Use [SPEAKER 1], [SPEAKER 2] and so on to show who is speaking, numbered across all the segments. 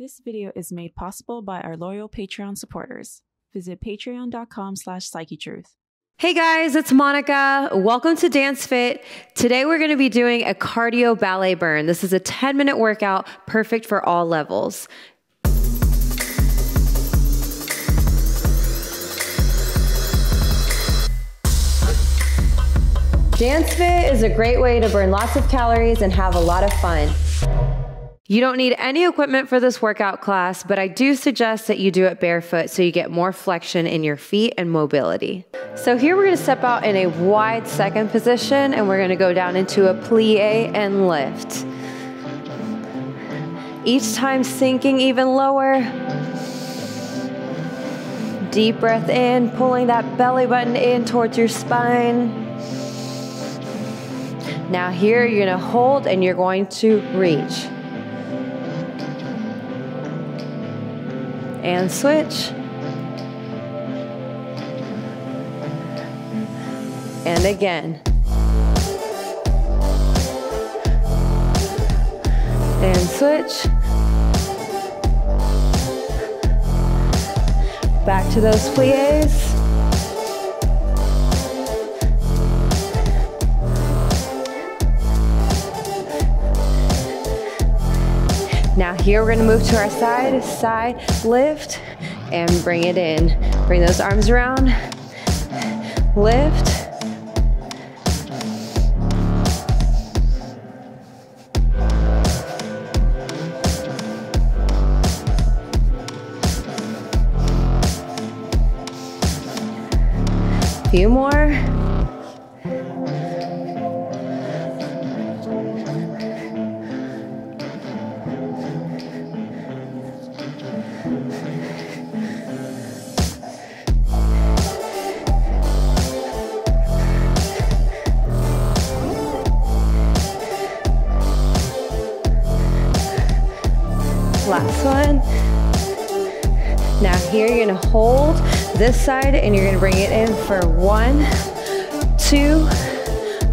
[SPEAKER 1] This video is made possible by our loyal Patreon supporters. Visit patreon.com slash psychetruth.
[SPEAKER 2] Hey guys, it's Monica. Welcome to Dance Fit. Today we're going to be doing a cardio ballet burn. This is a 10 minute workout, perfect for all levels. Dance Fit is a great way to burn lots of calories and have a lot of fun. You don't need any equipment for this workout class, but I do suggest that you do it barefoot so you get more flexion in your feet and mobility. So here we're gonna step out in a wide second position and we're gonna go down into a plie and lift. Each time sinking even lower. Deep breath in, pulling that belly button in towards your spine. Now here you're gonna hold and you're going to reach. And switch. And again. And switch. Back to those plies. Here we're gonna move to our side, side lift, and bring it in. Bring those arms around, lift. Few more. Last one. Now here you're gonna hold this side and you're gonna bring it in for one, two,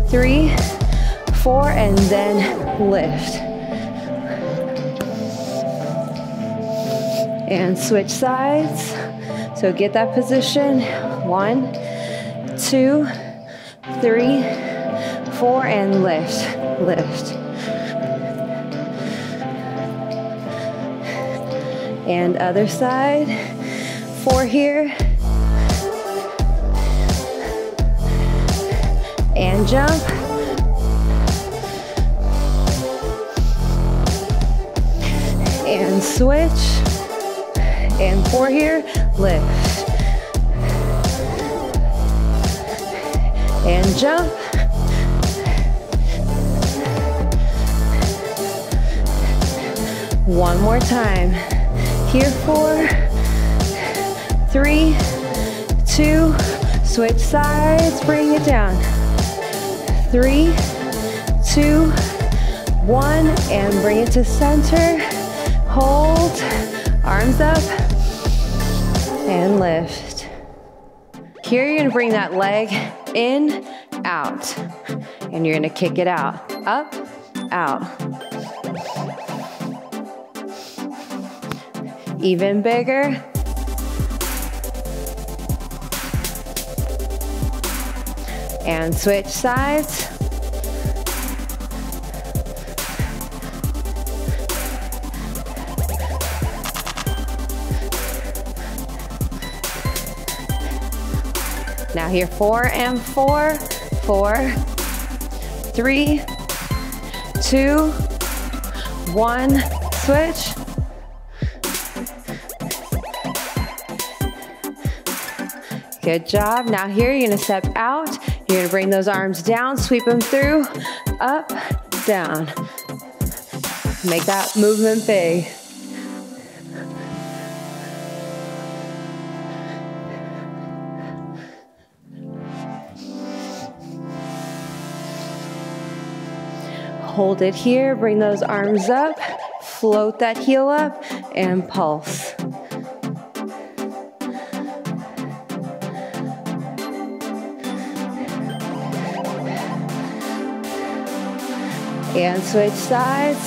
[SPEAKER 2] three, four, and then lift. And switch sides. So get that position. One, two, three, four, and lift, lift. And other side. Four here. And jump. And switch. And four here. Lift. And jump. One more time. Here, four, three, two, switch sides, bring it down. Three, two, one, and bring it to center. Hold, arms up, and lift. Here you're gonna bring that leg in, out, and you're gonna kick it out. Up, out. Even bigger. And switch sides. Now here, four and four, four, three, two, one, switch. Good job. Now here, you're gonna step out. You're gonna bring those arms down, sweep them through, up, down. Make that movement big. Hold it here, bring those arms up, float that heel up, and pulse. And switch sides.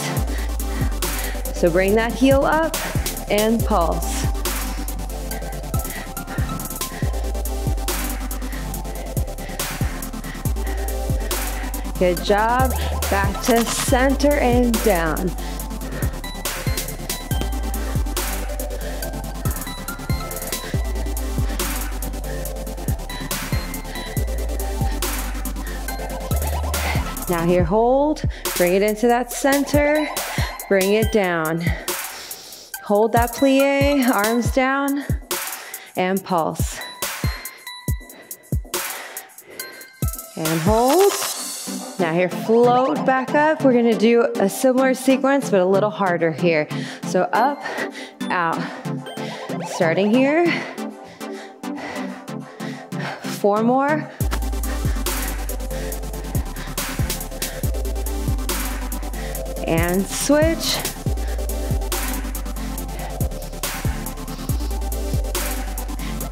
[SPEAKER 2] So bring that heel up and pulse. Good job. Back to center and down. Now here, hold, bring it into that center, bring it down. Hold that plie, arms down, and pulse. And hold. Now here, float back up. We're gonna do a similar sequence, but a little harder here. So up, out. Starting here. Four more. And switch.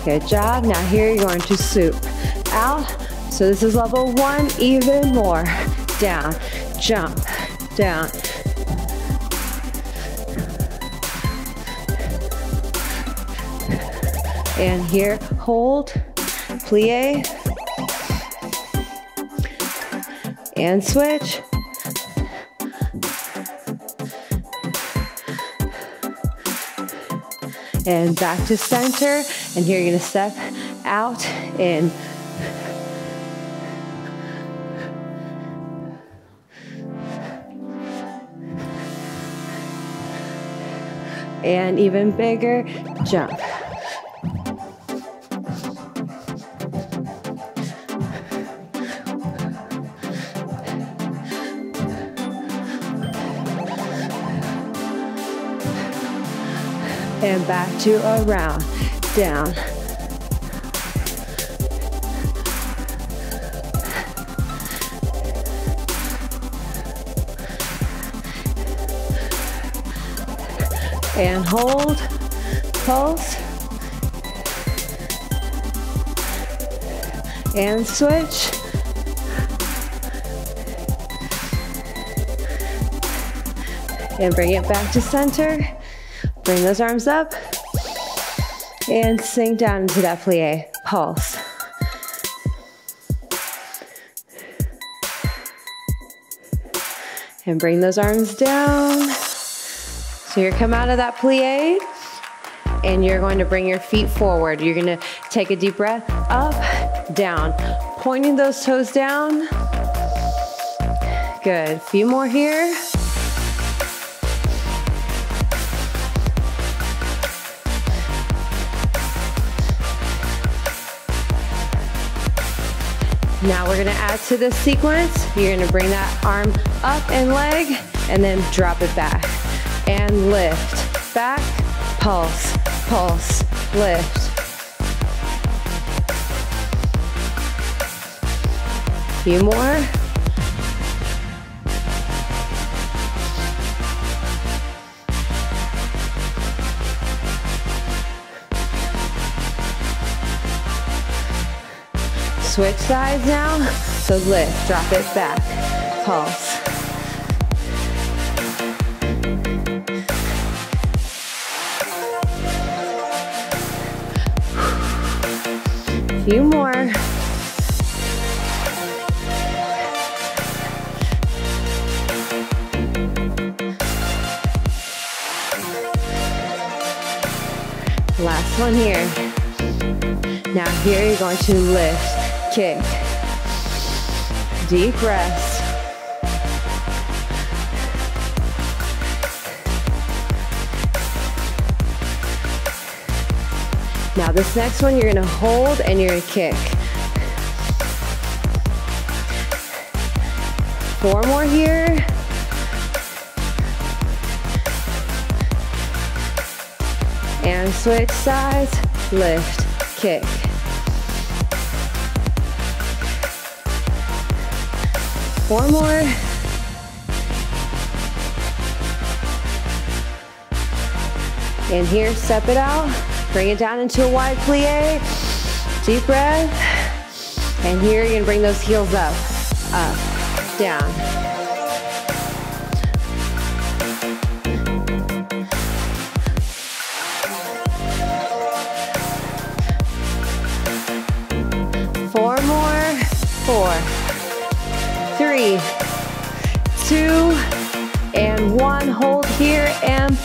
[SPEAKER 2] Good job. Now here you're going to soup out. So this is level one, even more. Down, jump, down. And here, hold, plie, and switch. And back to center. And here you're gonna step out in. And even bigger, jump. And back to around, down. And hold, pulse, and switch. And bring it back to center. Bring those arms up and sink down into that plie. Pulse. And bring those arms down. So you're come out of that plie and you're going to bring your feet forward. You're gonna take a deep breath up, down, pointing those toes down. Good, a few more here. Now we're gonna add to this sequence. You're gonna bring that arm up and leg and then drop it back. And lift, back, pulse, pulse, lift. Few more. Switch sides now. So lift, drop it back, pulse. Few more. Last one here. Now here you're going to lift, kick. Deep rest. Now this next one you're gonna hold and you're gonna kick. Four more here. And switch sides, lift, kick. Four more. And here, step it out. Bring it down into a wide plie. Deep breath. And here, you're gonna bring those heels up, up, down.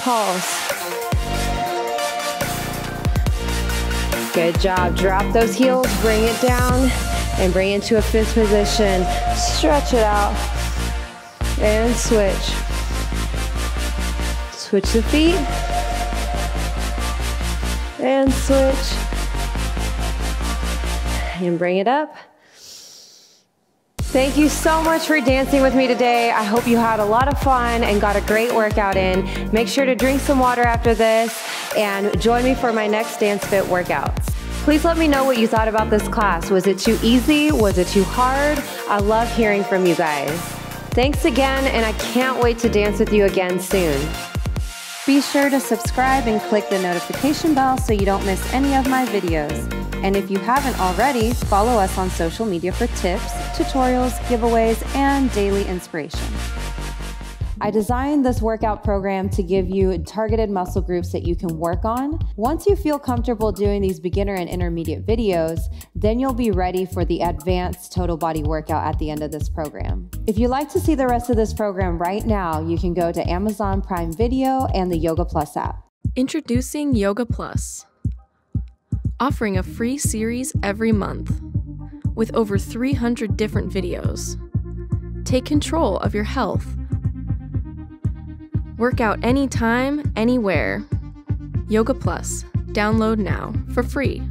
[SPEAKER 2] Pulse. Good job. Drop those heels, bring it down, and bring it to a fifth position. Stretch it out. And switch. Switch the feet. And switch. And bring it up. Thank you so much for dancing with me today. I hope you had a lot of fun and got a great workout in. Make sure to drink some water after this and join me for my next Dance Fit workouts. Please let me know what you thought about this class. Was it too easy? Was it too hard? I love hearing from you guys. Thanks again, and I can't wait to dance with you again soon.
[SPEAKER 3] Be sure to subscribe and click the notification bell so you don't miss any of my videos. And if you haven't already, follow us on social media for tips, tutorials, giveaways, and daily inspiration. I designed this workout program to give you targeted muscle groups that you can work on. Once you feel comfortable doing these beginner and intermediate videos, then you'll be ready for the advanced total body workout at the end of this program. If you'd like to see the rest of this program right now, you can go to Amazon Prime Video and the Yoga Plus app.
[SPEAKER 4] Introducing Yoga Plus, offering a free series every month with over 300 different videos. Take control of your health Work out anytime, anywhere. Yoga Plus. Download now for free.